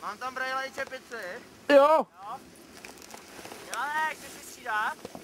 Mám tam brejle i čepici. Jo. Janek, chceš si střídat?